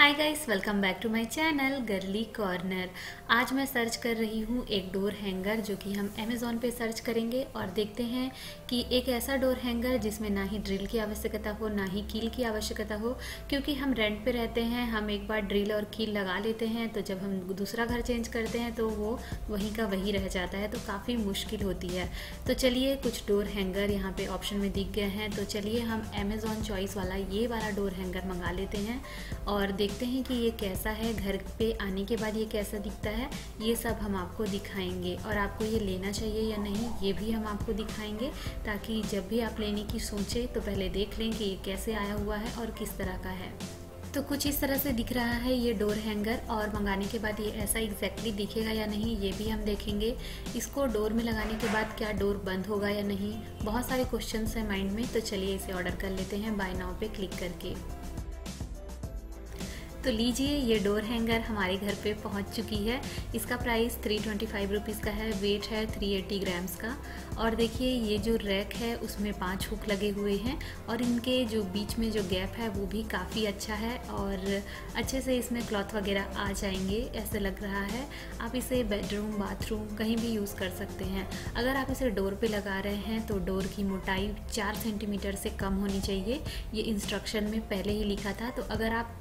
Hi guys welcome back to my channel girly corner आज मैं search कर रही हूँ एक डोर हैंगर जो कि हम अमेज़ोन पे सर्च करेंगे और देखते हैं कि एक ऐसा डोर हैंगर जिसमें ना ही ड्रिल की आवश्यकता हो, ना ही कील की आवश्यकता हो, क्योंकि हम रेंट पे रहते हैं, हम एक बार ड्रिल और कील लगा लेते हैं तो जब हम दूसरा घर चेंज करते हैं तो वो वहीं का वहीं रह जाता है तो काफ़ी मुश्किल होती है। तो चलिए कुछ डोर हैंगर यहाँ पर ऑप्शन में दिख गए हैं तो चलिए हम अमेज़ोन चॉइस वाला ये वाला डोर हैंगर मंगा लेते हैं और देख देखते हैं कि ये कैसा है, घर पे आने के बाद ये कैसा दिखता है, ये सब हम आपको दिखाएँगे। और आपको ये लेना चाहिए या नहीं, ये भी हम आपको दिखाएँगे, ताकि जब भी आप लेने की सोचें तो पहले देख लें कि ये कैसे आया हुआ है और किस तरह का है। तो कुछ इस तरह से दिख रहा है ये डोर हैंगर, और मंगाने के बाद ये ऐसा एग्जैक्टली दिखेगा या नहीं, ये भी हम देखेंगे। इसको डोर में लगाने के बाद क्या डोर बंद होगा या नहीं, बहुत सारे क्वेश्चन हैं माइंड में तो चलिए इसे ऑर्डर कर लेते हैं बाय नाउ पे क्लिक करके। तो लीजिए, ये डोर हैंगर हमारे घर पे पहुँच चुकी है। इसका price three twenty five rupees का है वेट है थ्री एट्टी ग्राम्स का। और देखिए, ये जो रैक है, उसमें पाँच हुक लगे हुए हैं और इनके जो बीच में जो गैप है, वो भी काफ़ी अच्छा है और अच्छे से इसमें क्लॉथ वगैरह आ जाएँगे, ऐसे लग रहा है। आप इसे बेडरूम बाथरूम कहीं भी यूज़ कर सकते हैं। अगर आप इसे डोर पर लगा रहे हैं तो डोर की मोटाई चार सेंटीमीटर से कम होनी चाहिए। ये इंस्ट्रक्शन में पहले ही लिखा था तो अगर आप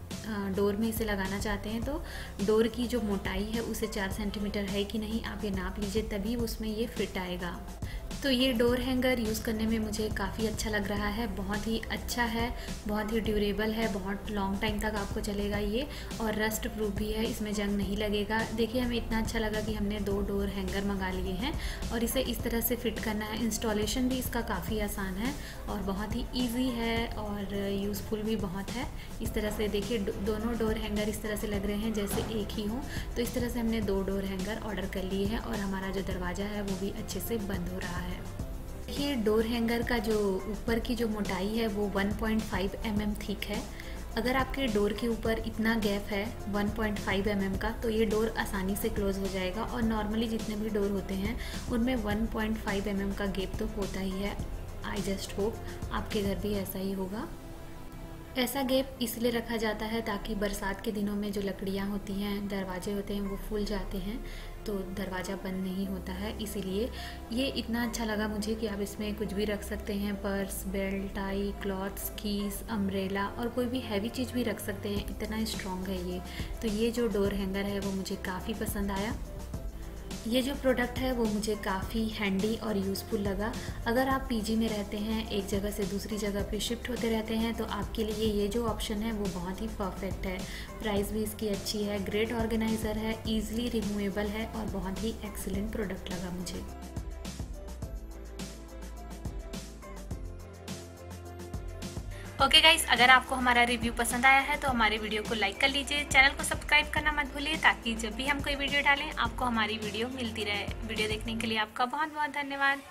डोर में इसे लगाना चाहते हैं तो डोर की जो मोटाई है, उसे चार सेंटीमीटर है कि नहीं, आप ये नाप लीजिए, तभी उसमें ये फिट आएगा। तो ये डोर हैंगर यूज़ करने में मुझे काफ़ी अच्छा लग रहा है, बहुत ही अच्छा है, बहुत ही ड्यूरेबल है, बहुत लॉन्ग टाइम तक आपको चलेगा ये और रस्ट प्रूफ भी है, इसमें जंग नहीं लगेगा। देखिए, हमें इतना अच्छा लगा कि हमने दो डोर हैंगर मंगा लिए हैं और इसे इस तरह से फिट करना है। इंस्टॉलेशन भी इसका काफ़ी आसान है और बहुत ही ईजी है और यूज़फुल भी बहुत है। इस तरह से देखिए दोनों डोर हैंगर इस तरह से लग रहे हैं, जैसे एक ही हों। तो इस तरह से हमने दो डोर हैंगर ऑर्डर कर लिए हैं और हमारा जो दरवाज़ा है वो भी अच्छे से बंद हो रहा है। है। ये डोर हैंगर का जो ऊपर की जो मोटाई है, वो 1.5 पॉइंट mm थिक है। अगर आपके डोर के ऊपर इतना गैप है 1.5 पॉइंट mm का तो ये डोर आसानी से क्लोज हो जाएगा और नॉर्मली जितने भी डोर होते हैं, उनमें 1.5 पॉइंट mm का गैप तो होता ही है। आई जस्ट होप आपके घर भी ऐसा ही होगा। ऐसा गैप इसलिए रखा जाता है ताकि बरसात के दिनों में जो लकड़ियाँ होती हैं, दरवाजे होते हैं, वो फूल जाते हैं तो दरवाज़ा बंद नहीं होता है। इसीलिए ये इतना अच्छा लगा मुझे कि आप इसमें कुछ भी रख सकते हैं। Purse, belt, tie, clothes, keys, umbrella और कोई भी हैवी चीज़ भी रख सकते हैं। इतना स्ट्रॉन्ग है ये। तो ये जो डोर हैंगर है, वो मुझे काफ़ी पसंद आया। ये जो प्रोडक्ट है वो मुझे काफ़ी हैंडी और यूज़फुल लगा। अगर आप पीजी में रहते हैं, एक जगह से दूसरी जगह पे शिफ्ट होते रहते हैं तो आपके लिए ये जो ऑप्शन है वो बहुत ही परफेक्ट है। प्राइस भी इसकी अच्छी है ग्रेट ऑर्गेनाइज़र है ईजिली रिमूवेबल है और बहुत ही एक्सीलेंट प्रोडक्ट लगा मुझे। ओके okay गाइस अगर आपको हमारा रिव्यू पसंद आया है तो हमारे वीडियो को लाइक कर लीजिए। चैनल को सब्सक्राइब करना मत भूलिए, ताकि जब भी हम कोई वीडियो डालें, आपको हमारी वीडियो मिलती रहे। वीडियो देखने के लिए आपका बहुत बहुत धन्यवाद।